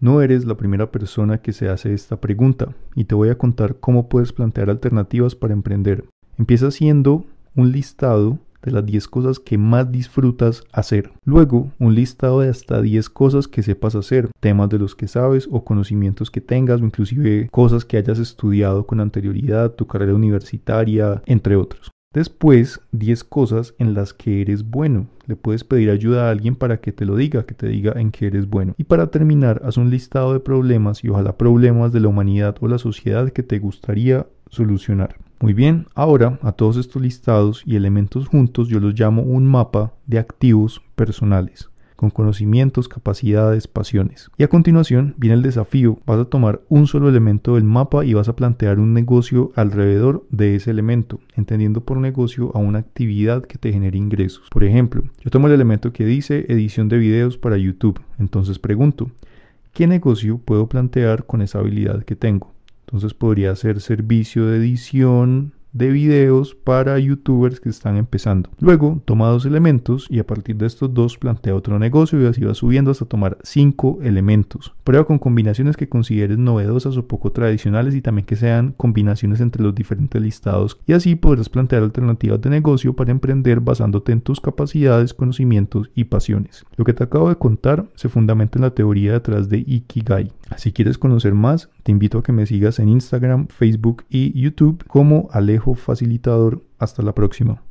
No eres la primera persona que se hace esta pregunta y te voy a contar cómo puedes plantear alternativas para emprender. Empieza haciendo un listado de las 10 cosas que más disfrutas hacer. Luego, un listado de hasta 10 cosas que sepas hacer, temas de los que sabes o conocimientos que tengas o inclusive cosas que hayas estudiado con anterioridad, tu carrera universitaria, entre otros. Después, 10 cosas en las que eres bueno. Le puedes pedir ayuda a alguien para que te lo diga, que te diga en qué eres bueno. Y para terminar, haz un listado de problemas y ojalá problemas de la humanidad o la sociedad que te gustaría solucionar. Muy bien, ahora a todos estos listados y elementos juntos yo los llamo un mapa de activos personales con conocimientos, capacidades, pasiones. Y a continuación viene el desafío. Vas a tomar un solo elemento del mapa y vas a plantear un negocio alrededor de ese elemento, entendiendo por negocio a una actividad que te genere ingresos. Por ejemplo, yo tomo el elemento que dice edición de videos para YouTube. Entonces pregunto, ¿qué negocio puedo plantear con esa habilidad que tengo? Entonces podría ser servicio de edición de videos para youtubers que están empezando. Luego toma dos elementos y a partir de estos dos plantea otro negocio y así va subiendo hasta tomar cinco elementos. Prueba con combinaciones que consideres novedosas o poco tradicionales y también que sean combinaciones entre los diferentes listados y así podrás plantear alternativas de negocio para emprender basándote en tus capacidades, conocimientos y pasiones. Lo que te acabo de contar se fundamenta en la teoría detrás de Ikigai. Si quieres conocer más, te invito a que me sigas en Instagram, Facebook y YouTube como Alejo Facilitador. Hasta la próxima.